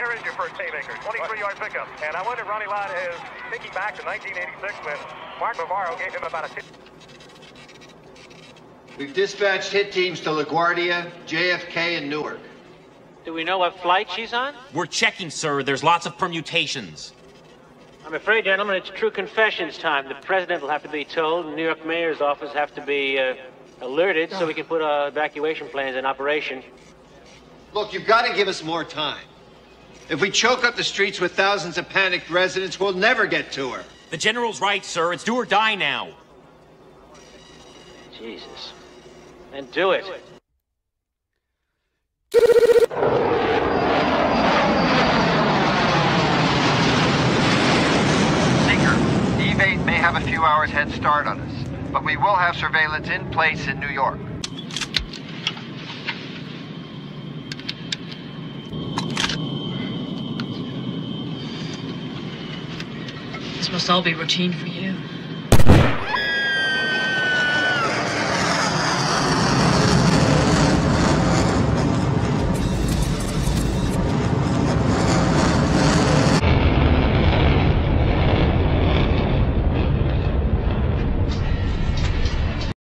There is your first haymaker, 23-yard pickup. And I wonder if Ronnie Lott is thinking back to 1986 when Mark Bavaro gave him about a... We've dispatched hit teams to LaGuardia, JFK, and Newark. Do we know what flight she's on? We're checking, sir. There's lots of permutations. I'm afraid, gentlemen, it's true confessions time. The president will have to be told, and the New York mayor's office have to be uh, alerted so we can put uh, evacuation plans in operation. Look, you've got to give us more time. If we choke up the streets with thousands of panicked residents, we'll never get to her. The general's right, sir. It's do or die now. Jesus. Then do it. Seeker, Eve 8 may have a few hours head start on us, but we will have surveillance in place in New York. This must all be routine for you.